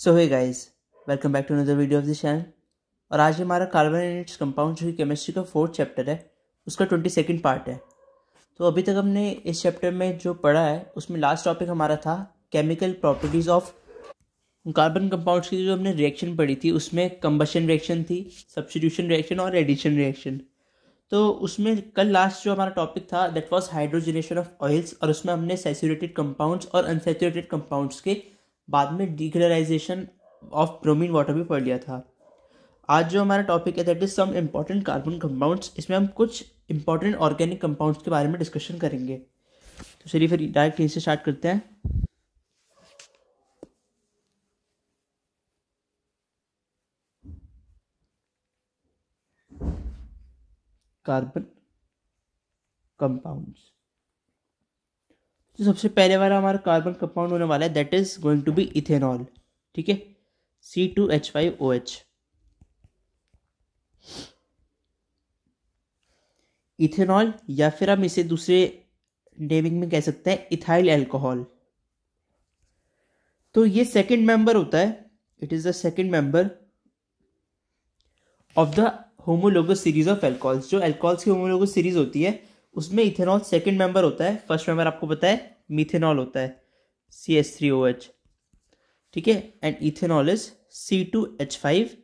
सो है guys welcome back to another video of this channel और आज हमारा कार्बन एंड इट्स कंपाउंड जो कि केमिस्ट्री का फोर्थ चैप्टर है, उसका ट्वेंटी सेकेंड पार्ट है। तो अभी तक हमने इस चैप्टर में जो पढ़ा है, उसमें लास्ट टॉपिक हमारा था chemical properties of carbon compounds की जो हमने रिएक्शन पढ़ी थी, उसमें कंबशन रिएक्शन थी सब्सटीट्यूशन रिएक्शन और एडिशन रिएक्शन तो उसमें कल लास्ट जो हमारा टॉपिक था that was hydrogenation of oils और उसमें हमने सैचुरेटेड कंपाउंड्स और अनसेचुरेटेड कंपाउंड्स के बाद में डिकलराइजेशन ऑफ़ ब्रोमीन वाटर भी पढ़ लिया था। आज जो हमारा टॉपिक है that is some important carbon compounds इसमें हम कुछ इंपॉर्टेंट ऑर्गेनिक कंपाउंड्स के बारे में डिस्कशन करेंगे। तो चलिए फिर डायरेक्ट यहीं से स्टार्ट करते हैं। कार्बन कंपाउंड्स तो सबसे पहले वाला हमारा कार्बन कंपाउंड होने वाला है that is going to be ethanol ठीक है? C two H five O H ethanol या फिर हम इसे दूसरे नेमिंग में कह सकते हैं इथाइल एल्कोहल तो ये सेकंड मेंबर होता है it is the second member of the homologous series of alcohols जो एल्कोहल्स की होमोलोगस सीरीज़ होती है उसमें इथेनॉल सेकेंड मेंबर होता है। फ़र्स्ट मेंबर आपको पता है मिथेनॉल होता है C S three O H ठीक है? And ethanol is C two H five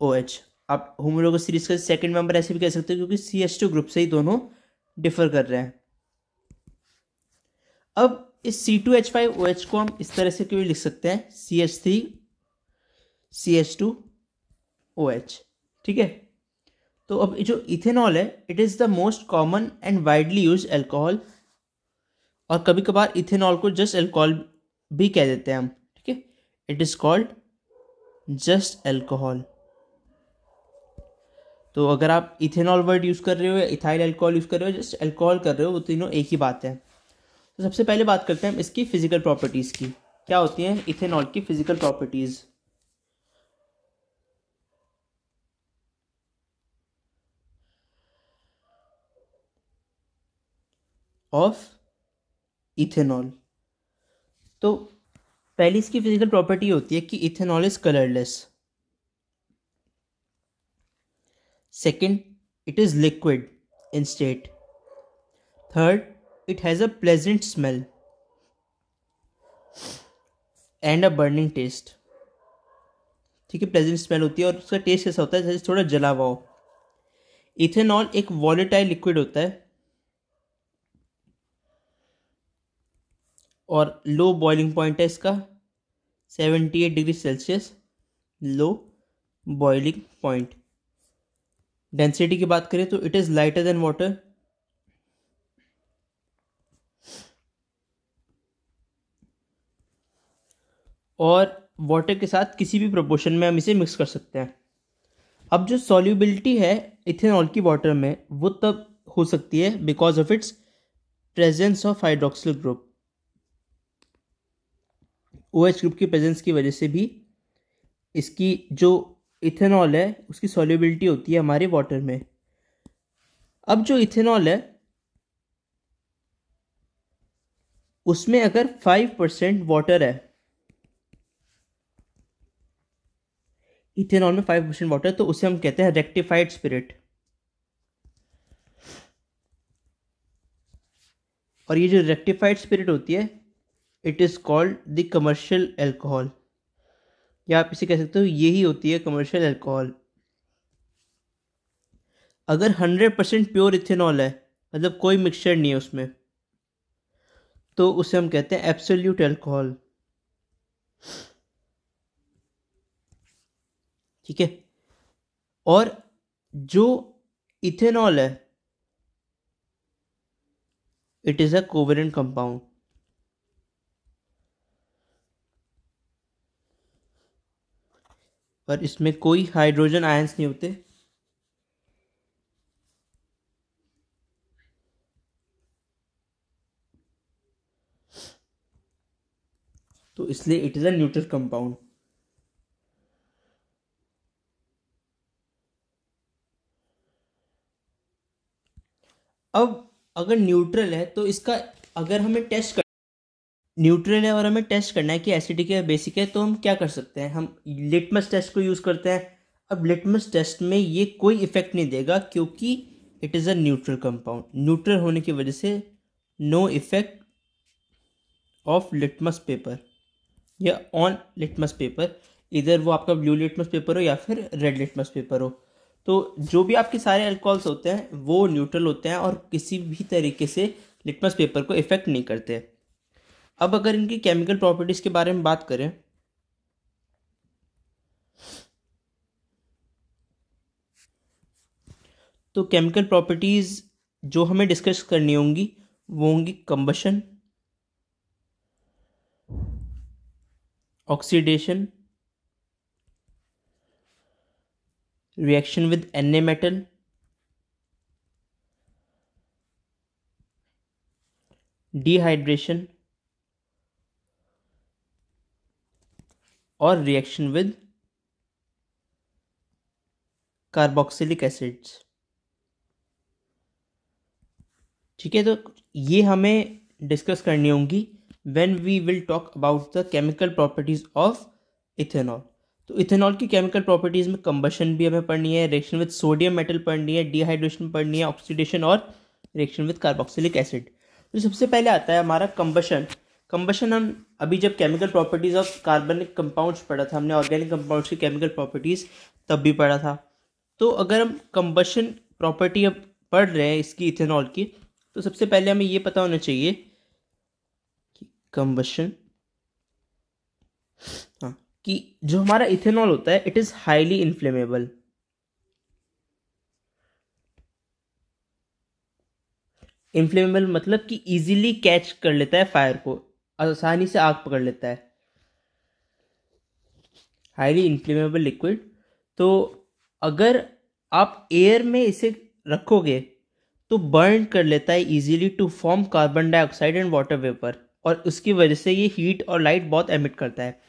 O H आप होमोलोगस सीरीज़ का सेकेंड मेंबर ऐसे भी कह सकते हो क्योंकि सी एच टू ग्रुप से ही दोनों डिफर कर रहे हैं। अब इस C two H five O H को हम इस तरह से क्यों लिख सकते हैं? C H three C H two O H ठीक है? तो अब जो इथेनॉल है it is the most common and widely use alcohol और कभी कभार इथेनॉल को जस्ट एल्कोहल भी कह देते हैं हम, ठीक है? It is called just alcohol तो अगर आप इथेनॉल वर्ड यूज़ कर रहे हो या इथाइल एल्कोहल यूज़ कर रहे हो जस्ट एल्कोहल कर रहे हो, वो तीनों एक ही बात है। तो सबसे पहले बात करते हैं हम इसकी फ़िज़िकल प्रॉपर्टीज़ की। क्या होती हैं इथेनॉल की फ़िज़िकल प्रॉपर्टीज़ ऑफ़ इथेनॉल तो पहली इसकी फ़िज़िकल प्रॉपर्टी होती है कि ethanol is colourless second it is liquid in state third it has a pleasant smell and a burning taste ठीक है प्लेजेंट स्मेल होती है और उसका टेस्ट ऐसा होता है जैसे थोड़ा जला हुआ हो. इथेनॉल एक वॉलेटाइल लिक्विड होता है और लो बॉइलिंग पॉइंट है इसका seventy eight degree Celsius low boiling point density की बात करें तो it is lighter than water और वाटर के साथ किसी भी प्रोपोर्शन में हम इसे मिक्स कर सकते हैं। अब जो सॉल्यूबिलिटी है इथेनॉल की वाटर में, वो तब हो सकती है because of its presence of hydroxyl group O H group की प्रेजेंस की वजह से भी इसकी जो इथेनॉल है, उसकी सॉल्युबिलिटी होती है हमारे वाटर में। अब जो इथेनॉल है, उसमें अगर फाइव परसेंट वाटर है इथेनॉल में फाइव परसेंट वाटर तो उसे हम कहते हैं रेक्टिफाइड स्पिरिट और ये जो रेक्टिफाइड स्पिरिट होती है it is called the commercial alcohol या आप इसे कह सकते हो, यही होती है कमर्शियल एल्कोहल अगर हंड्रेड परसेंट प्योर इथेनॉल है मतलब कोई मिक्सचर नहीं है उसमें तो उसे हम कहते हैं एब्सोल्यूट एल्कोहल ठीक है? और जो इथेनॉल है it is a covalent compound पर इसमें कोई हाइड्रोजन आयंस नहीं होते। तो इसलिए it is a neutral compound अब अगर न्यूट्रल है तो इसका अगर हमें टेस्ट न्यूट्रल है और हमें टेस्ट करना है कि एसिडिक है बेसिक है तो हम क्या कर सकते हैं? हम लिटमस टेस्ट को यूज़ करते हैं। अब लिटमस टेस्ट में ये कोई इफ़ेक्ट नहीं देगा क्योंकि it is a neutral compound. Neutral होने की वजह से no effect of litmus paper या ऑन लिटमस पेपर। इधर वो आपका ब्लू लिटमस पेपर हो या फिर रेड लिटमस पेपर हो। तो जो भी आपके सारे अल्कोहल्स होते हैं, वो न्यूट्रल होते हैं और किसी भी तरीके से लिटमस पेपर को इफ़ेक्ट नहीं करते। अब अगर इनकी केमिकल प्रॉपर्टीज़ के बारे में बात करें तो केमिकल प्रॉपर्टीज़ जो हमें डिस्कस करनी होंगी, वो होंगी combustion oxidation reaction with Na metal dehydration और रिएक्शन विद कार्बोक्सिलिक एसिड्स ठीक है तो ये हमें डिस्कस करनी होंगी when we will talk about the chemical properties of ethanol तो इथेनॉल की केमिकल प्रॉपर्टीज़ में कंबशन भी हमें पढ़नी है रिएक्शन विद सोडियम मेटल पढ़नी है डिहाइड्रेशन पढ़नी है ऑक्सीडेशन और रिएक्शन विद कार्बोक्सिलिक एसिड तो सबसे पहले आता है हमारा कंबशन कंबशन हम अभी जब केमिकल प्रॉपर्टीज़ ऑफ़ कार्बनिक कंपाउंड्स पढ़ा था, हमने ऑर्गेनिक कंपाउंड्स की केमिकल प्रॉपर्टीज़ तब भी पढ़ा था। तो अगर हम कंबशन प्रॉपर्टी अब पढ़ रहे हैं इसकी इथेनॉल की तो सबसे पहले हमें ये पता होना चाहिए कि कंबशन हाँ कि जो हमारा इथेनॉल होता है it is highly inflammable inflammable मतलब कि इजीली कैच कर लेता है फायर को। आसानी से आग पकड़ लेता है। हाईली इन्फ्लेमेबल लिक्विड तो अगर आप एयर में इसे रखोगे तो बर्न कर लेता है easily to form carbon dioxide and water vapour और उसकी वजह से ये हीट और लाइट बहुत एमिट करता है।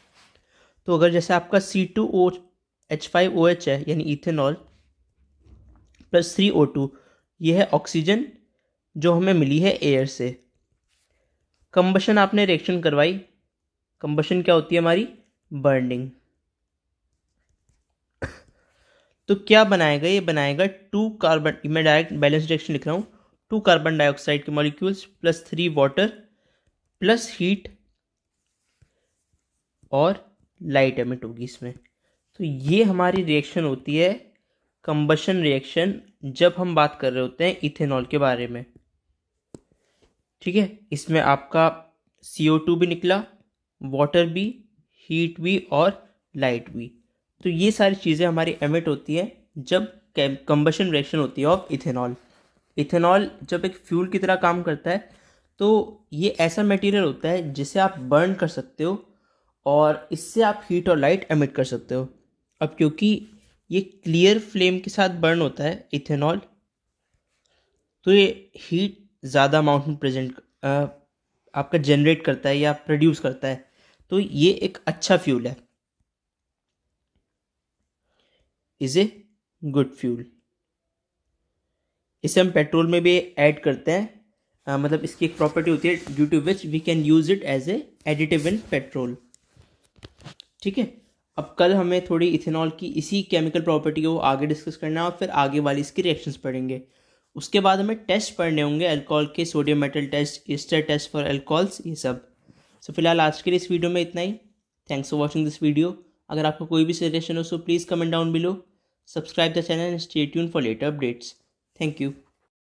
तो अगर जैसे आपका C two O H five O H है, यानी ethanol plus three O two ये है ऑक्सीजन जो हमें मिली है एयर से। कंबशन आपने रिएक्शन करवाई। कंबशन क्या होती है हमारी? बर्निंग तो क्या बनाएगा? ये बनाएगा टू कार्बन मैं डायरेक्ट बैलेंस रिएक्शन लिख रहा हूँ। टू कार्बन डाइऑक्साइड के molecules plus three water plus heat और लाइट एमिट होगी इसमें। तो ये हमारी रिएक्शन होती है, कंबशन रिएक्शन जब हम बात कर रहे होते हैं इथेनॉल के बारे में। ठीक है? इसमें आपका सी ओ टू भी निकला वाटर भी हीट भी और लाइट भी। तो ये सारी चीज़ें हमारी एमिट होती हैं जब कंबशन रिएक्शन होती है ऑफ़ इथेनॉल इथेनॉल जब एक फ्यूल की तरह काम करता है तो ये ऐसा मटेरियल होता है जिसे आप बर्न कर सकते हो और इससे आप हीट और लाइट एमिट कर सकते हो। अब क्योंकि ये क्लियर फ्लेम के साथ बर्न होता है इथेनॉल तो ये हीट ज़्यादा अमाउंट में प्रेजेंट आपका जनरेट करता है या प्रोड्यूस करता है तो ये एक अच्छा फ्यूल है। इज़ ए गुड फ्यूल इसे हम पेट्रोल में भी ऐड करते हैं। आ, मतलब इसकी एक प्रॉपर्टी होती है due to which we can use it as a additive in petrol ठीक है? अब कल हमें थोड़ी इथेनॉल की इसी केमिकल प्रॉपर्टी को आगे डिस्कस करना है और फिर आगे वाली इसकी रिएक्शंस पढ़ेंगे। उसके बाद हमें टेस्ट पढ़ने होंगे अल्कोहल के sodium metal test ester test for alcohols ये सब। सो so, फ़िलहाल आज के लिए इस वीडियो में इतना ही। Thanks for watching this video अगर आपको कोई भी सजेशन हो so please comment down below subscribe the channel and stay tune for later updates thank you